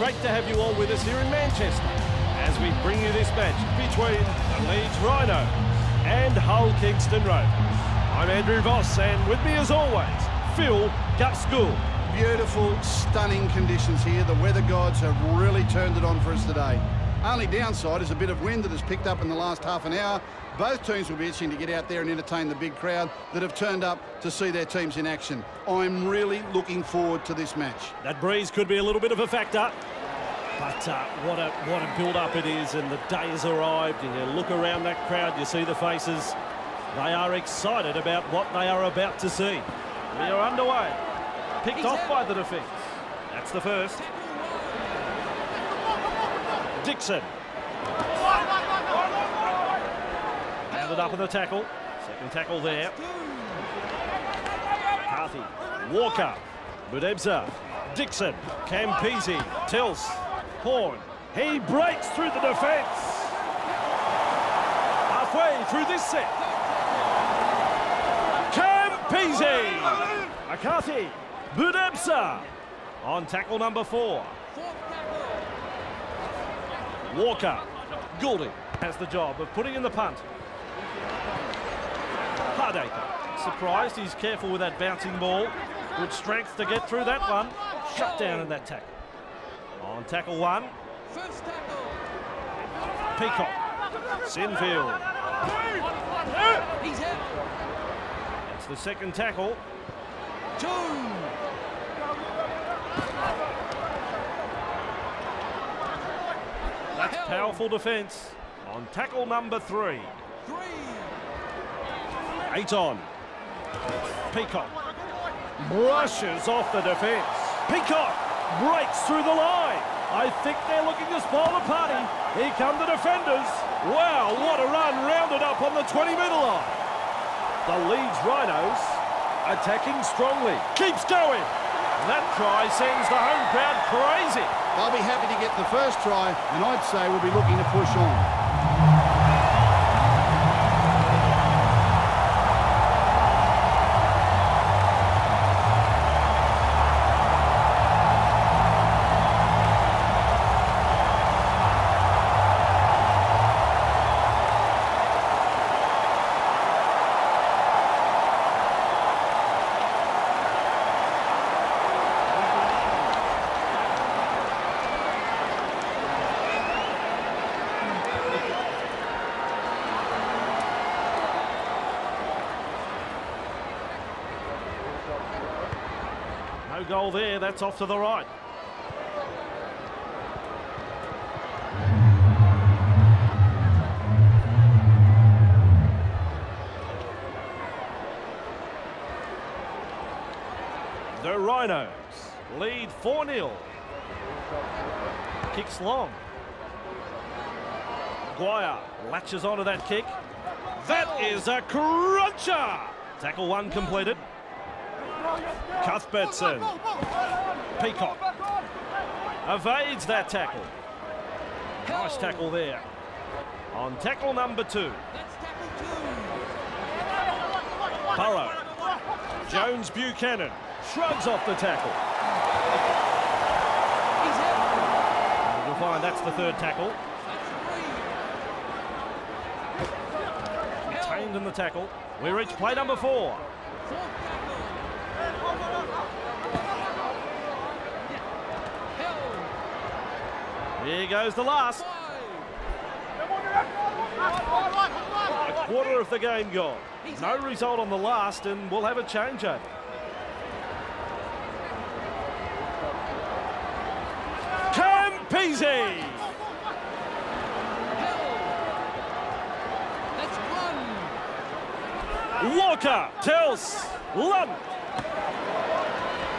great to have you all with us here in Manchester as we bring you this match between the Leeds Rhino and Hull Kingston Rovers. I'm Andrew Voss and with me as always, Phil Gus Gould. Beautiful, stunning conditions here. The weather gods have really turned it on for us today. Only downside is a bit of wind that has picked up in the last half an hour. Both teams will be itching to get out there and entertain the big crowd that have turned up to see their teams in action. I'm really looking forward to this match. That breeze could be a little bit of a factor. But uh, what a what a build-up it is, and the day has arrived, and you look around that crowd, you see the faces. They are excited about what they are about to see. We are underway. Picked off by the defence. That's the first. Dixon. Handed up in the tackle. Second tackle there. McCarthy. Walker. Boudebza. Dixon. Campese. Tilse. Horne. He breaks through the defence. Halfway through this set. Campese. McCarthy. Boudebza. On tackle number four. Walker. Goulding has the job of putting in the punt. Hardaker. Surprised he's careful with that bouncing ball. Good strength to get through that one. Shut down in that tackle. On tackle one. Peacock. Sinfield. That's the second tackle. Two. That's powerful defence. On tackle number three. Eight on. Peacock. Brushes off the defence. Peacock breaks through the line. I think they're looking to spoil the party. Here come the defenders. Wow, what a run. Rounded up on the 20-metre line. The Leeds Rhinos attacking strongly. Keeps going. That try sends the home crowd crazy. They'll be happy to get the first try, and I'd say we'll be looking to push on. Goal there. That's off to the right. The Rhinos lead 4-0. Kicks long. Guire latches onto that kick. That is a cruncher. Tackle one completed. Cuthbertson. Peacock. Evades that tackle. Nice tackle there. On tackle number two. Burrow. Jones Buchanan shrugs off the tackle. You'll find that's the third tackle. Contained in the tackle. We reach play number four. Here goes the last. A quarter of the game gone. No result on the last, and we'll have a changeover. Campese! Walker tells Lunt.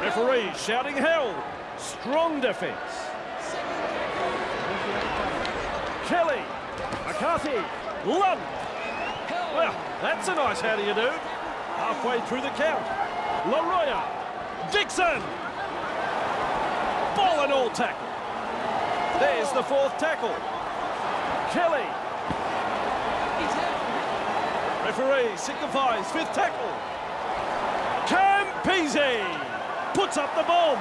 Referee shouting hell. Strong defence. Kelly. McCarthy. Lunt. Well, that's a nice how do you do. Halfway through the count. Larroyer. Dixon. Ball and all tackle. There's the fourth tackle. Kelly. Referee signifies fifth tackle. Campese puts up the bomb.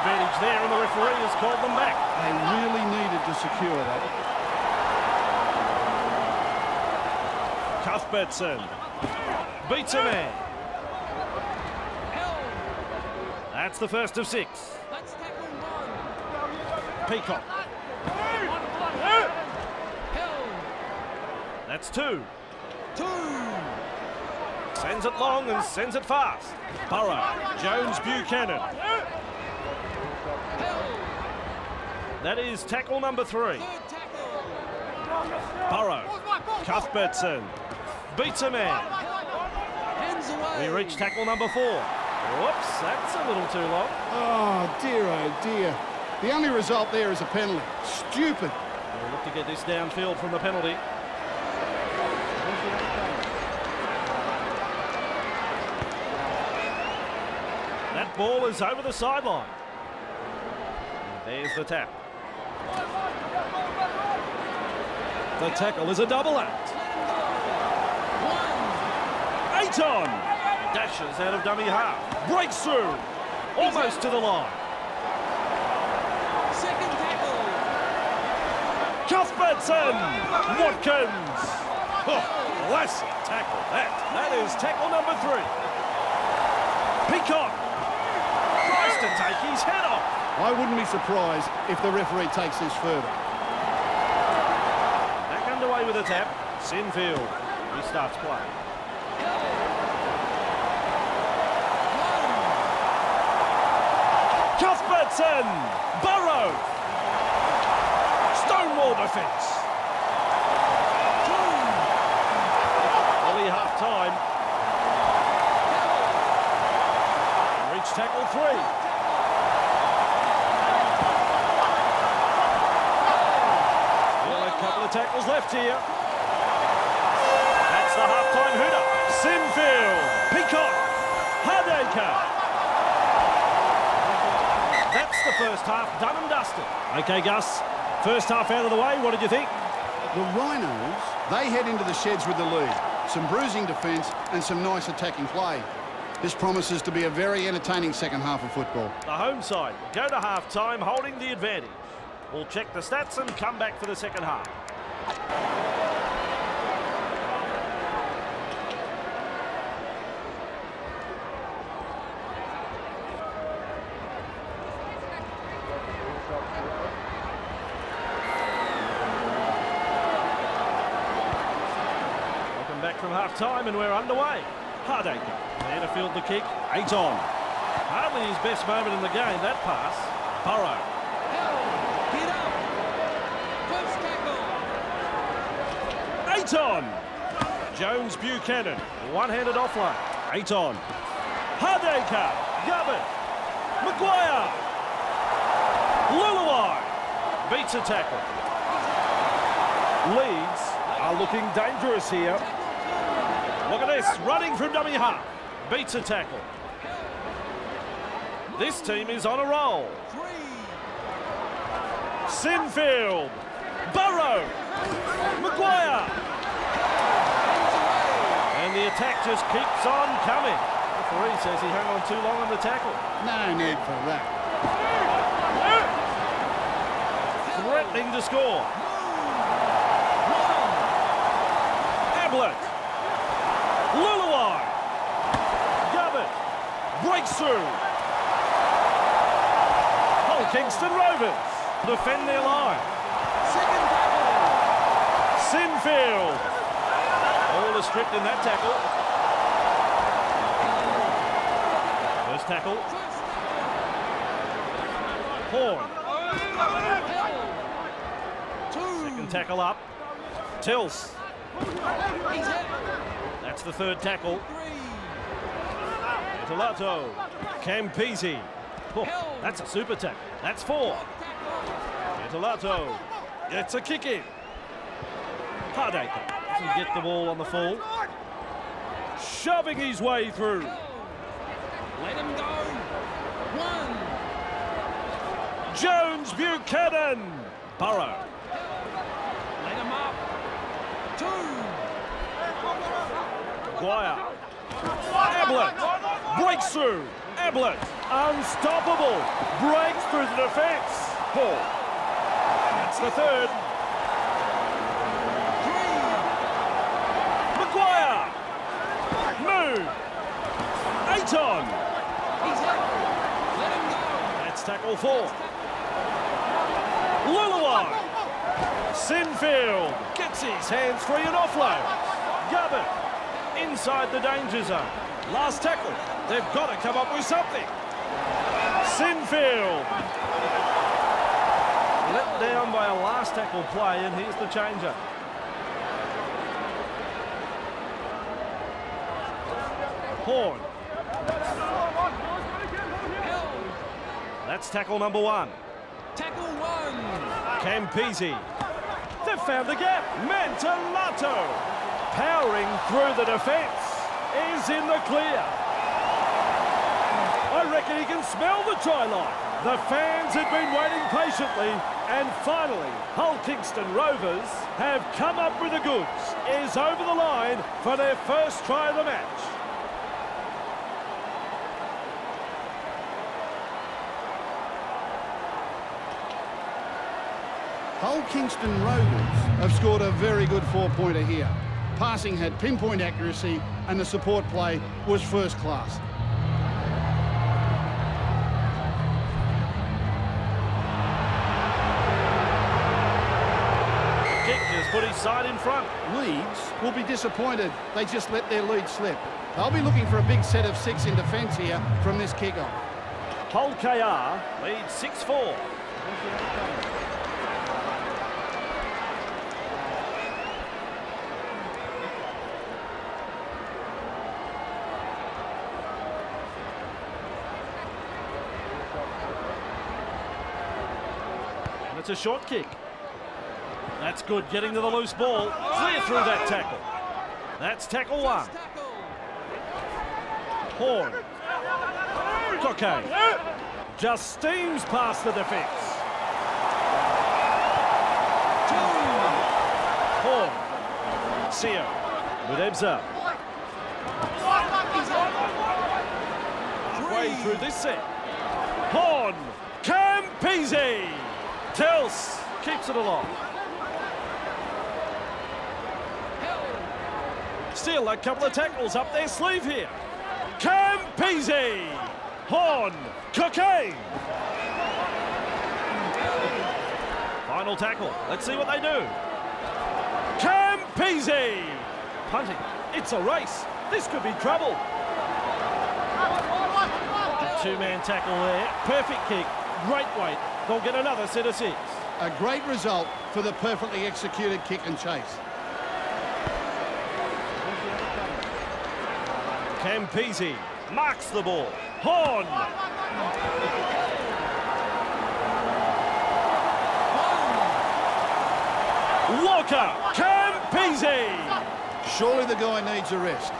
Advantage there, and the referee has called them back. They really needed to secure that. Cuthbertson beats a man. That's the first of six. Let's tackle one. Peacock. That's two. Two. Sends it long and sends it fast. Burrow. Jones Buchanan. That is tackle number three. Burrow. Cuthbertson. Beats a man. Hands away. We reach tackle number four. Whoops, that's a little too long. Oh, dear, oh, dear. The only result there is a penalty. Stupid. We'll look to get this downfield from the penalty. That ball is over the sideline. There's the tap. The tackle is a double act. One. Eight on. Dashes out of dummy half. Breaks through. Almost to the line. Second tackle. Cuthbertson! Watkins! Oh, classy tackle that. That is tackle number three. Peacock tries to take his head off. I wouldn't be surprised if the referee takes this further. Back underway with a tap. Sinfield restarts play. Cuthbertson! Burrow! Stonewall defence. Early half time. Reach tackle three. Still a couple of tackles left here. That's the half-time hooter. Sinfield, Peacock, Hardaker. That's the first half done and dusted. Okay, Gus. First half out of the way. What did you think? The Rhinos, they head into the sheds with the lead. Some bruising defence and some nice attacking play. This promises to be a very entertaining second half of football. The home side go to half-time holding the advantage. We'll check the stats and come back for the second half. Welcome back from half-time and we're underway. Hardaker, there to field the kick. Eight on. Hardly his best moment in the game, that pass. Burrow. Held. Get up. First tackle. Eight on. Jones Buchanan, one-handed offline. Eight on. Hardaker, Garbutt, McGuire, Leuluai beats a tackle. Leeds are looking dangerous here. Look at this, running from dummy half. Beats a tackle. This team is on a roll. Sinfield, Burrow, McGuire. And the attack just keeps on coming. Referee says he hung on too long on the tackle. No need for that. Threatening to score. Ablett. Leuluai. Garbutt. Breaks through. Hull Kingston Rovers defend their line. Sinfield. All is stripped in that tackle. First tackle. Horne. Second tackle up. Tilse. That's the third tackle. Tolato. Campese. Oh, that's a super tackle. That's four. Tolato. Gets a kick in. Hardaker get the ball on the full. Shoving his way through. Let him go. One. Jones Buchanan. Burrow. Let him up. Two. Guire. Ablett. Breaks through. Ablett. Unstoppable. Breaks through the defence. Ball. That's the third. McGuire. He's out. Let him go. That's tackle four. Leuluai. Sinfield gets his hands free and offload. Garbutt inside the danger zone. Last tackle. They've got to come up with something. Sinfield. Let down by a last tackle play, and here's the changer. Horne. That's tackle number one. Tackle one. Campese. They've found the gap. Mantellato. Powering through the defence. Is in the clear. I reckon he can smell the try line. The fans had been waiting patiently and finally Hull Kingston Rovers have come up with the goods. Is over the line for their first try of the match. Hull Kingston Rovers have scored a very good four-pointer here. Passing had pinpoint accuracy and the support play was first class. Put his side in front. Leeds will be disappointed they just let their lead slip. They'll be looking for a big set of six in defence here from this kick-off. Hull KR leads 6-4. A short kick. That's good, getting to the loose ball. Clear through that tackle. That's tackle one. Horne. Cockayne. Just steams past the defence. Horne. Sio. With Ebza. Through this set. Horne. Campese. Tilse keeps it along. Still a couple of tackles up their sleeve here. Campese. Horne. Cockayne. Final tackle. Let's see what they do. Campese. Punting. It's a race. This could be trouble. Two-man tackle there. Perfect kick. Great weight. They'll get another set of six. A great result for the perfectly executed kick and chase. Campese marks the ball. Horne. Walker. Campese. Surely the guy needs a rest.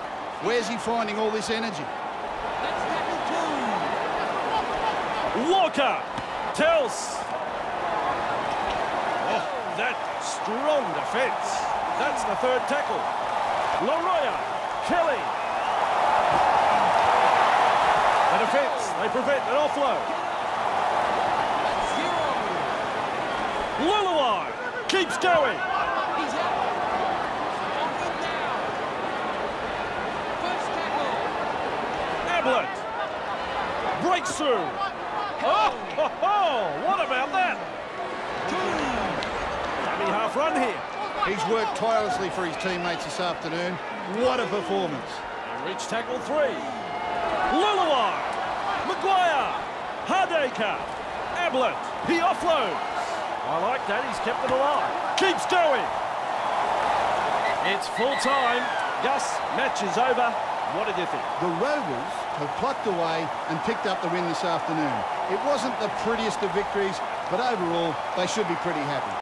Where's he finding all this energy? Walker. Tilse. Oh, that strong defence. That's the third tackle. Larroyer. Kelly. The defence. They prevent an offload. Leuluai keeps going. Ablett breaks through. Oh, ho, ho, what about that? Two. Half run here. He's worked tirelessly for his teammates this afternoon. What a performance. They reach tackle three. Leuluai, McGuire, Hardaker, Ablett. He offloads. I like that. He's kept it alive. Keeps going. It's full time. Gus, match is over. What did you think? The Rovers have plucked away and picked up the win this afternoon. It wasn't the prettiest of victories, but overall, they should be pretty happy.